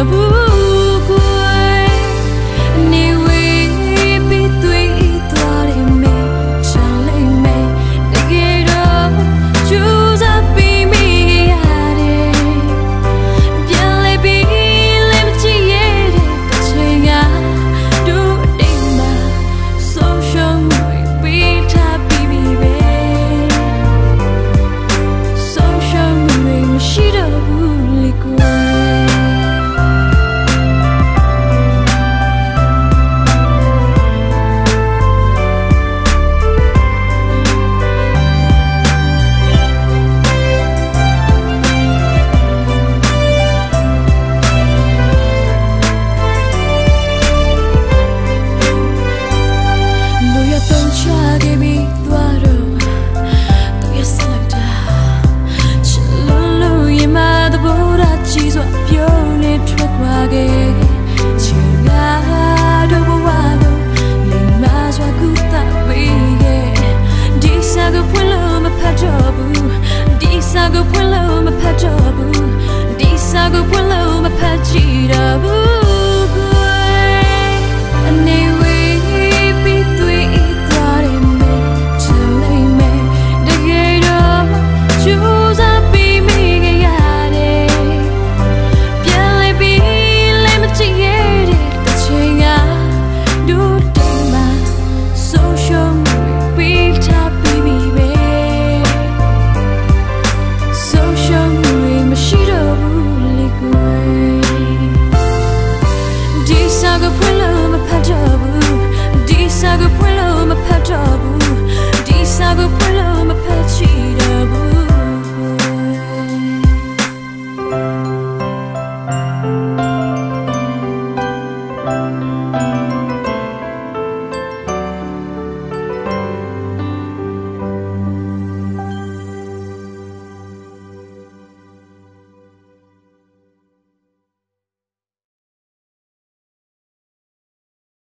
Abu vida.